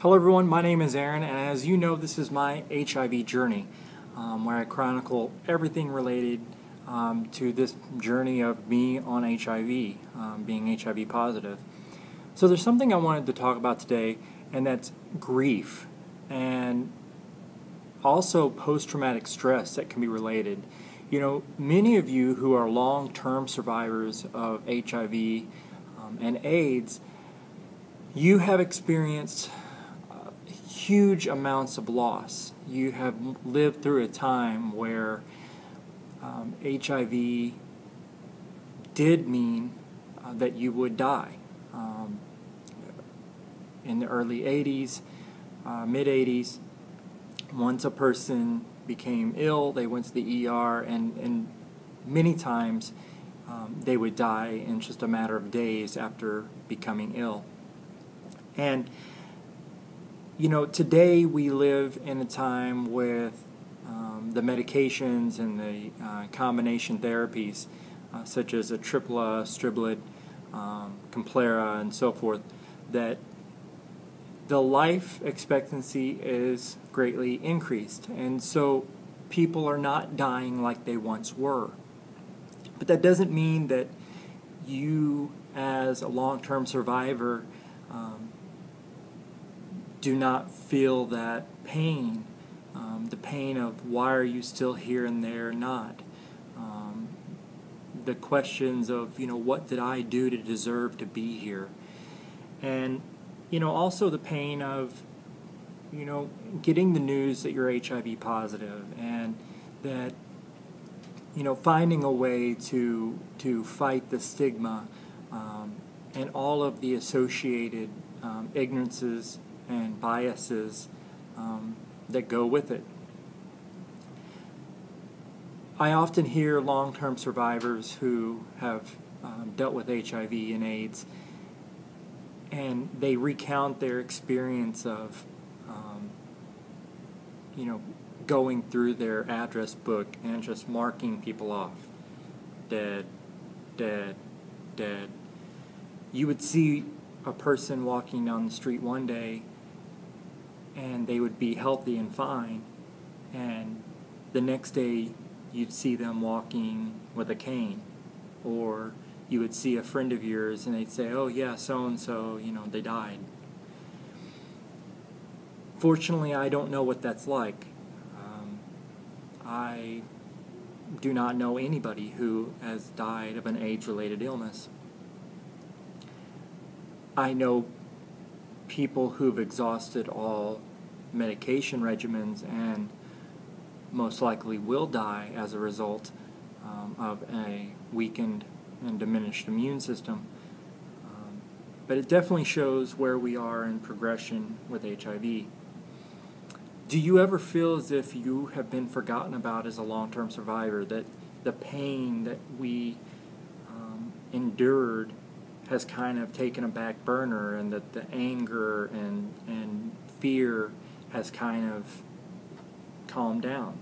Hello, everyone. My name is Aaron, and as you know, this is my HIV journey, um, where I chronicle everything related um, to this journey of me on HIV, um, being HIV positive. So, there's something I wanted to talk about today, and that's grief, and also post traumatic stress that can be related. You know, many of you who are long term survivors of HIV um, and AIDS, you have experienced huge amounts of loss. You have lived through a time where um, HIV did mean uh, that you would die. Um, in the early 80s, uh, mid 80s, once a person became ill, they went to the ER, and, and many times um, they would die in just a matter of days after becoming ill. And you know, today we live in a time with um, the medications and the uh, combination therapies, uh, such as Atripla, Stribild, um, Complera, and so forth, that the life expectancy is greatly increased. And so people are not dying like they once were. But that doesn't mean that you, as a long term survivor, um, do not feel that pain, um, the pain of why are you still here and they're not. Um, the questions of, you know, what did I do to deserve to be here? And, you know, also the pain of, you know, getting the news that you're HIV positive and that, you know, finding a way to, to fight the stigma um, and all of the associated um, ignorances and biases um, that go with it. I often hear long term survivors who have um, dealt with HIV and AIDS, and they recount their experience of, um, you know, going through their address book and just marking people off dead, dead, dead. You would see a person walking down the street one day and they would be healthy and fine. And the next day, you'd see them walking with a cane, or you would see a friend of yours and they'd say, "Oh yeah, so and so, you know, they died." Fortunately, I don't know what that's like. Um, I do not know anybody who has died of an age related illness. I know people who've exhausted all medication regimens and most likely will die as a result um, of a weakened and diminished immune system. Um, but it definitely shows where we are in progression with HIV. Do you ever feel as if you have been forgotten about as a long term survivor? That the pain that we um, endured has kind of taken a back burner and that the anger and, and fear has kind of calmed down.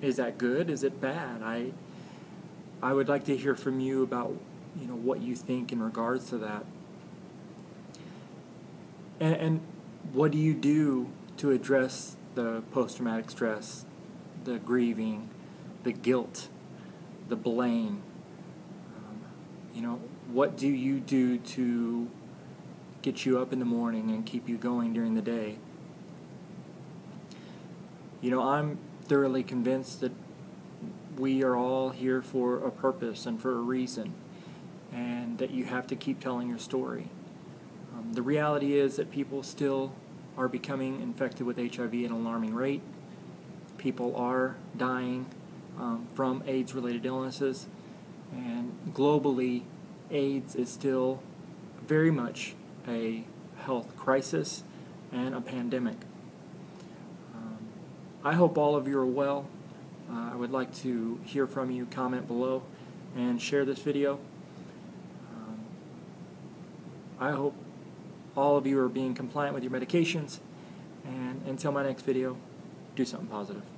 Is that good? Is it bad? I I would like to hear from you about you know what you think in regards to that. And, and what do you do to address the post traumatic stress, the grieving, the guilt, the blame? Um, you know, what do you do to get you up in the morning and keep you going during the day? You know, I'm thoroughly convinced that we are all here for a purpose and for a reason, and that you have to keep telling your story. Um, the reality is that people still are becoming infected with HIV at an alarming rate. People are dying um, from AIDS related illnesses, and globally, AIDS is still very much a health crisis and a pandemic. Um, I hope all of you are well. Uh, I would like to hear from you, comment below, and share this video. Um, I hope all of you are being compliant with your medications, and until my next video, do something positive.